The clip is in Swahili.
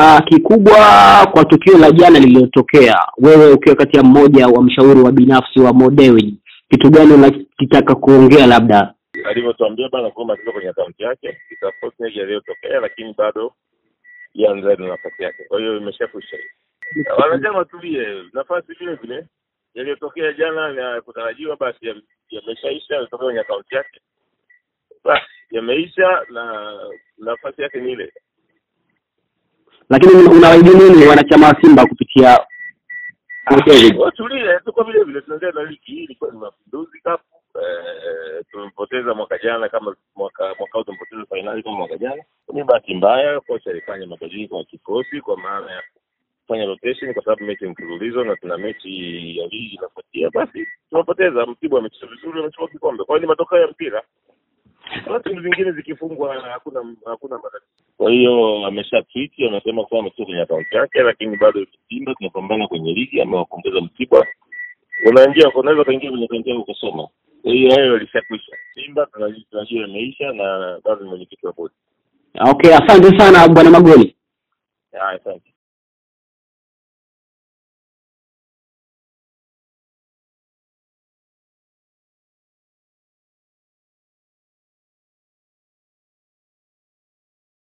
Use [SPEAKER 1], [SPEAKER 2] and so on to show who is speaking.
[SPEAKER 1] Uh, kikubwa kwa tukio la jana lililotokea, wewe ukiwa kati ya mmoja wa mshauri wa binafsi wa Mo Dewji, kitu gani unakitaka kuongea labda?
[SPEAKER 2] alivyotuambia bana kwamba tuko kwenye akaunti yake itafuta yaliyotokea, lakini bado yanza na nafasi yake. Kwa hiyo imeshakwisha. Wanachama watulie, nafasi vile vile yaliyotokea jana na kutarajiwa, basi yameshaisha, yametoka kwenye akaunti yake, basi yameisha na nafasi yake ni ile.
[SPEAKER 1] Lakini unawaidi nini wanachama wa Simba kupitia tulie Dewji?
[SPEAKER 2] Watulie, tuko vile vile tunaendelea na hii. Ilikuwa ni Mapinduzi Cup eh, tumempoteza mwaka jana kama mwaka mwaka huu tumempoteza fainali kama mwaka jana. Ni bahati mbaya, kocha alifanya mabadiliko ya kikosi kwa maana ya kufanya rotation kwa sababu mechi mfululizo na tuna mechi ya ligi inafuatia, basi tumepoteza. Mtibwa amecheza vizuri, amechukua kikombe. Kwa hiyo ni matokeo ya mpira. Timu zingine zikifungwa hakuna hakuna matatizo. Kwa hiyo amesha twiti, amesema kuwa ametoka kwenye akaunti yake, lakini bado Simba tunapambana kwenye ligi. Amewapongeza Mtibwa, kuna njia unaweza kaingia kwenye akaunti yako ukasoma. Kwa hiyo hayo yalishakwisha. Simba tunajua imeisha na bado ni mwenyekiti wa bodi.
[SPEAKER 1] Okay, asante sana bwana Magoli.
[SPEAKER 2] Asante.